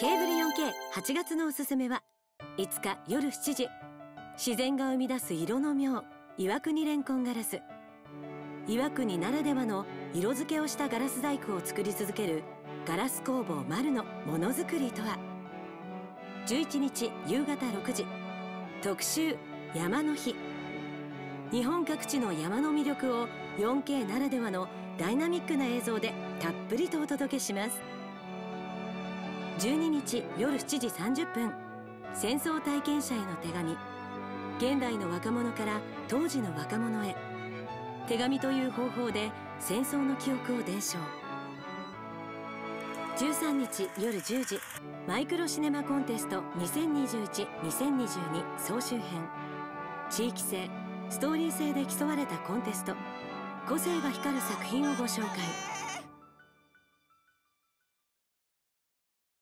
ケーブル 4K8 月のおすすめは5日夜7時。自然が生み出す色の妙岩国レンコンガラス。岩国ならではの色付けをしたガラス細工を作り続けるガラス工房丸のものづくりとは。11日夕方6時。特集山の日。日本各地の山の魅力を 4K ならではのダイナミックな映像でたっぷりとお届けします。12日夜7時30分。戦争体験者への手紙。現代の若者から当時の若者へ。手紙という方法で戦争の記憶を伝承。13日夜10時マイクロシネマコンテスト2021-2022総集編。地域性ストーリー性で競われたコンテスト。個性が光る作品をご紹介。